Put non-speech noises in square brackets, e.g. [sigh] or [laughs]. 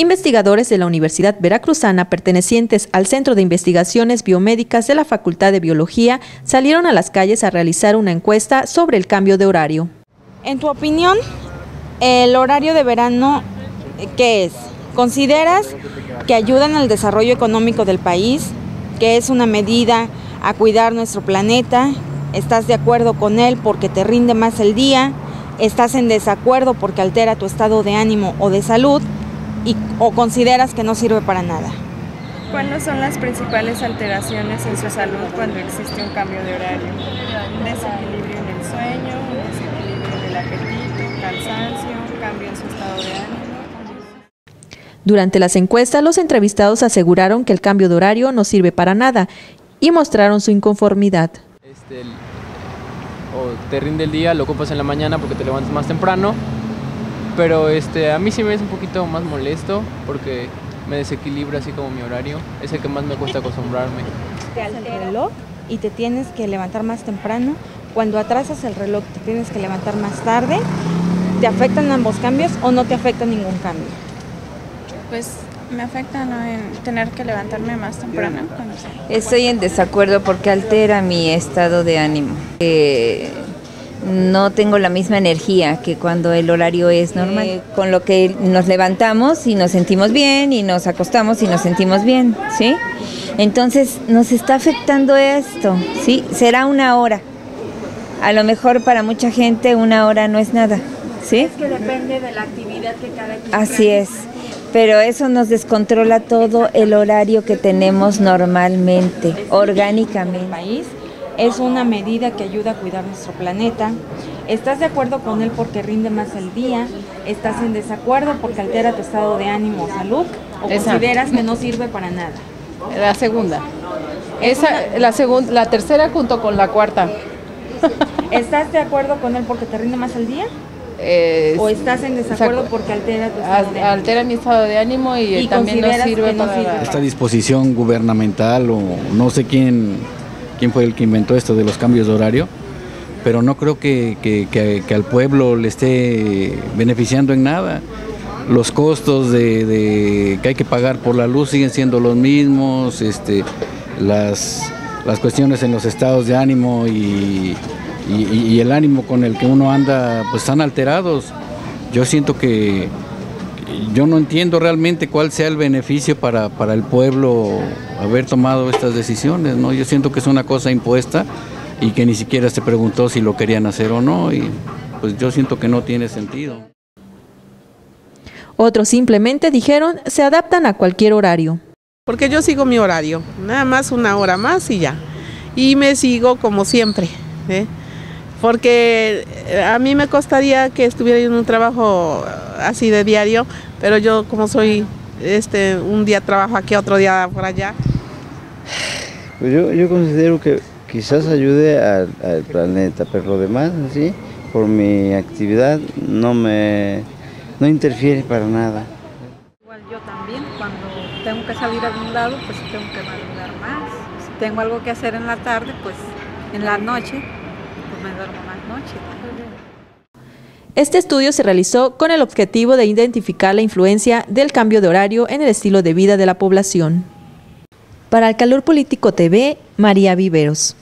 Investigadores de la Universidad Veracruzana pertenecientes al Centro de Investigaciones Biomédicas de la Facultad de Biología salieron a las calles a realizar una encuesta sobre el cambio de horario. En tu opinión, el horario de verano, ¿qué es? ¿Consideras que ayuda en el desarrollo económico del país? ¿Que es una medida a cuidar nuestro planeta? ¿Estás de acuerdo con él porque te rinde más el día? ¿Estás en desacuerdo porque altera tu estado de ánimo o de salud? Y, o consideras que no sirve para nada. ¿Cuáles son las principales alteraciones en su salud cuando existe un cambio de horario? Un desequilibrio en el sueño, un desequilibrio en el apetito, cansancio, cambio en su estado de ánimo. Durante las encuestas, los entrevistados aseguraron que el cambio de horario no sirve para nada y mostraron su inconformidad. Este, o te rinde el día, lo ocupas en la mañana porque te levantas más temprano pero este, a mí sí me es un poquito más molesto porque me desequilibra así como mi horario. Es el que más me cuesta acostumbrarme. Te altera el reloj y te tienes que levantar más temprano. Cuando atrasas el reloj te tienes que levantar más tarde. ¿Te afectan ambos cambios o no te afecta ningún cambio? Pues me afecta ¿no? en tener que levantarme más temprano. Estoy en desacuerdo porque altera mi estado de ánimo. Eh, no tengo la misma energía que cuando el horario es normal. Eh, con lo que nos levantamos y nos sentimos bien y nos acostamos y nos sentimos bien, ¿sí? Entonces nos está afectando esto, ¿sí? Será una hora. A lo mejor para mucha gente una hora no es nada, ¿sí? Es que depende de la actividad que cada quien Así es. Pero eso nos descontrola todo el horario que tenemos normalmente, orgánicamente es una medida que ayuda a cuidar nuestro planeta. ¿Estás de acuerdo con él porque rinde más el día? ¿Estás en desacuerdo porque altera tu estado de ánimo o salud? ¿O consideras que no sirve para nada? La segunda. Esa, la, segunda la tercera junto con la cuarta. [laughs] ¿Estás de acuerdo con él porque te rinde más el día? ¿O estás en desacuerdo porque altera tu estado de ánimo? Altera mi estado de ánimo y, también no sirve, para... Esta disposición gubernamental o no sé quién quién fue el que inventó esto de los cambios de horario, pero no creo que, al pueblo le esté beneficiando en nada. Los costos de, que hay que pagar por la luz siguen siendo los mismos, este, las, las cuestiones en los estados de ánimo y, el ánimo con el que uno anda pues están alterados. Yo siento que yo no entiendo realmente cuál sea el beneficio para, para el pueblo haber tomado estas decisiones, ¿no? Yo siento que es una cosa impuesta y que ni siquiera se preguntó si lo querían hacer o no y pues yo siento que no tiene sentido. Otros simplemente dijeron se adaptan a cualquier horario. Porque yo sigo mi horario, nada más una hora más y ya. Y me sigo como siempre, ¿eh? Porque a mí me costaría que estuviera en un trabajo así de diario, pero yo como soy este un día trabajo aquí, otro día por allá, pues yo, yo considero que quizás ayude al, planeta, pero lo demás, así, por mi actividad, no me no interfiere para nada. Igual yo también, cuando tengo que salir a algún lado, pues tengo que madrugar más. Si tengo algo que hacer en la tarde, pues en la noche, me duermo más noche. Este estudio se realizó con el objetivo de identificar la influencia del cambio de horario en el estilo de vida de la población. Para el Calor Político TV, María Viveros.